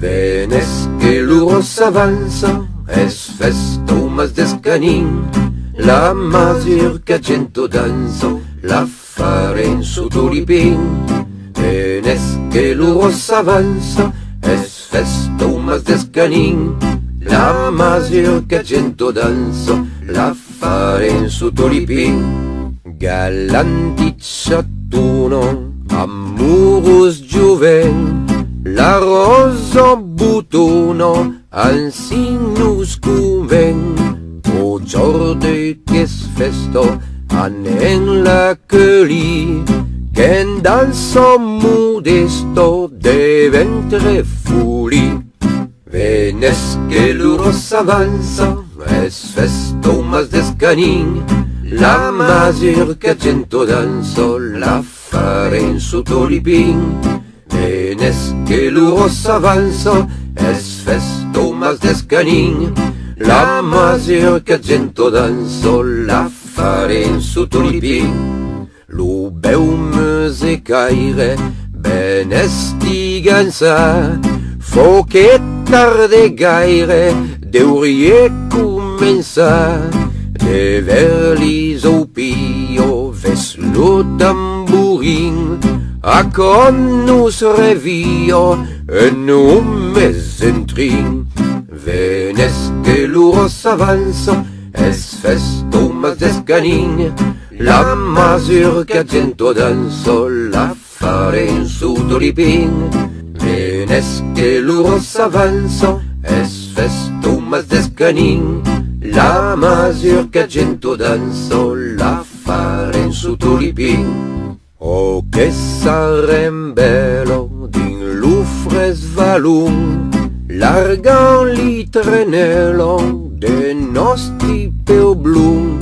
Venes que l'ouro s'avança, es festa o mas d'escanin, la masir que gento danza, la fare en su tulipin. Venes que l'ouro s'avança, es festa o mas d'escanin, la masir que gento danza, la fare en su tulipin. Galantit chatuno, amuros juvenes, La rosa butono al sinus cuven, o oh, giorde che sfesto an en la curi, che in danza modesto de ventre furi. Venesque l'uros avanza, es festo mas descanin, la masir che cento danzo la fare in su tulipin. Menes que l'ouros s'avança, es fes Thomas d'Escanin, la masure que gento danso, la faré en su tulipin. Lo beu me se caire, ben estigança, fo que tarde gaire, deurie comença, de ver l'isopio, ves lo tambourin, a con nous revio et nous mes entrin. Venes que l'ours avance es festo mas des canin la masur que a gento danso la fare in su tulipin venes que l'ours avance es festo mas des canin la masur que a gento danso la fare in su tulipin Que s'arrem belo d'un lufres valum Largant li trenelo de nosti peu blum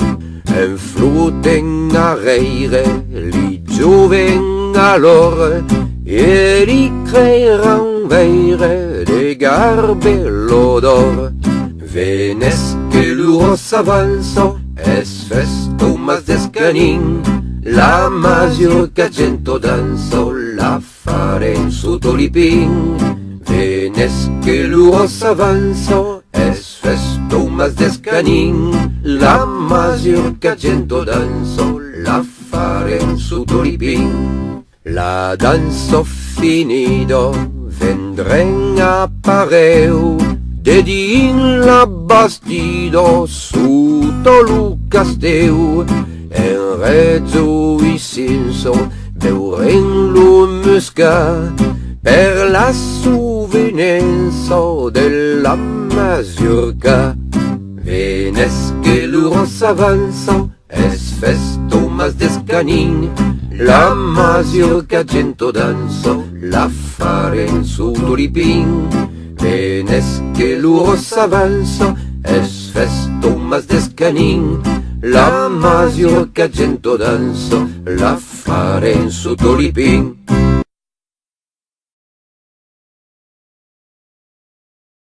En flut en arreire li joven alor E li creiran veire de garbe l'odor. Venesque l'uros avanso es festo mas descanin Venesque l'uros avanso es festo mas descanin La major que gento danza la fare en su tulipín. Venes que luos avanza, es festo más descanín. La major que gento danza la fare en su tulipín. La danza finido, vendren a pareu. Dedin la bastido, su tolu casteu rezzo i sinson veuren lo musca per la souvenenza de la mazurca. Venes que l'uron s'avança, es festo mas d'escanin, la mazurca gento danza, la fare in su tulipin. Venes que l'uron s'avança, es festo mas d'escanin, la mazurca gento danza, la masio che accento danza, la fare in sotolipin.